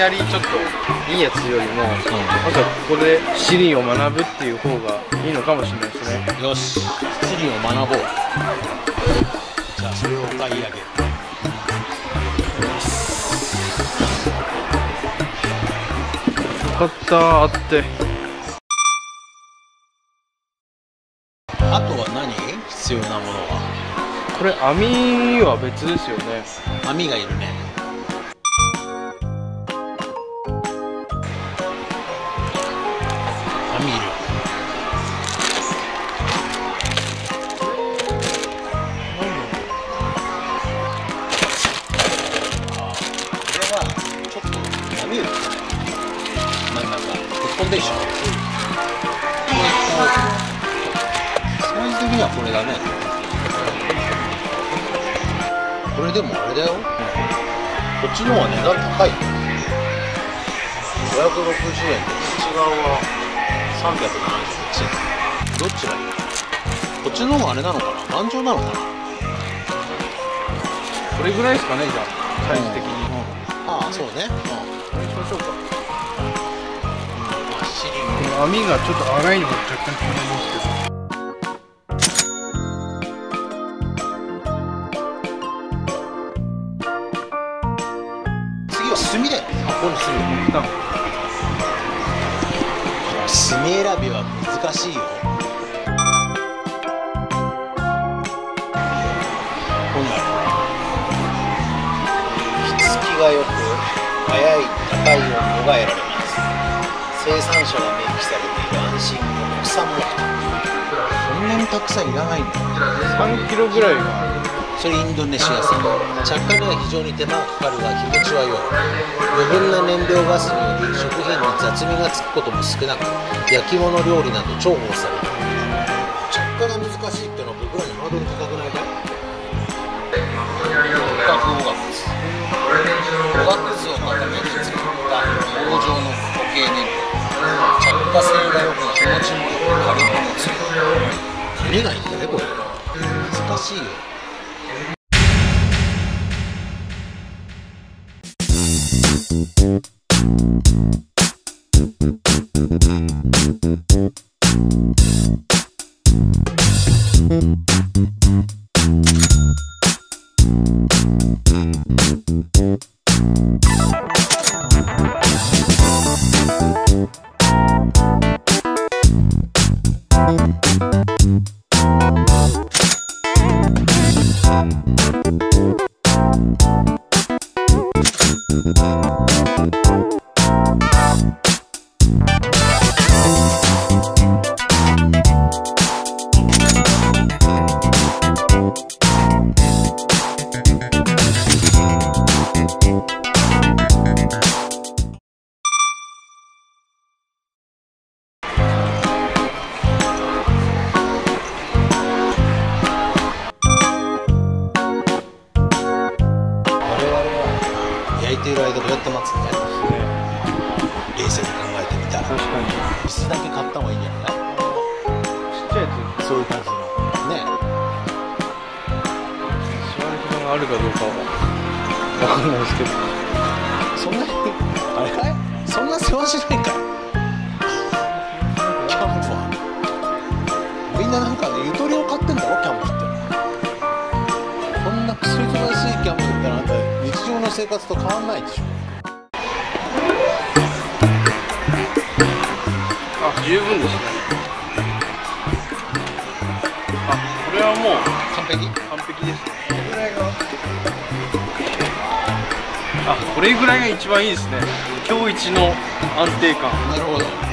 なりちょっといいやつよりも、なんかここでシリを学ぶっていう方がいいのかもしれないですね。よし。地理を学ぼう。じゃあそれをお買い上げ。よかったあって。あとは何？必要なものは？これ網は別ですよね。網がいるねでしょ。これこうサイズ的にはこれだね。これでもあれだよ、こっちの方が値段高い。よ560円でこっち側は371円どっちがいいこっちの方があれなのかな？頑丈なのかな？これぐらいですかねじゃあ。サイズ的に、ああそうね。うん。そうしましょうかあシリこの網がちょっと粗いのが若干気になりますけど。次は炭だよあここに炭。なんか炭。選びは難しいよこんなの火付きがよく早い高い温度が得られます生産者が明記されている安心の国産木そんなにたくさんいらないんだ3キロぐらいがそれインドネシア産着火には非常に手間がかかるが気持ちは良い余分な燃料ガスにより食品に雑味がつくことも少なく焼き物料理など重宝される着火が難しいってのは僕らにハードル高くちもよく火力も強い何がいんだねこれ。難しい。よ我 Thank 焼いている間どうやって待つんだよ冷静に考えてみたら。確かに。椅子だけ買った方がいいんじゃない？ちっちゃいやつそういう感じの。ね。座る暇があるかどうかは。分かんないですけど。そんなにあれ？かいそんな世話しない生活と変わんないでしょ。あ十分ですね。あこれはもう完璧？完璧ですね。これぐらいがあこれぐらいが一番いいですね。今日一の安定感。なるほど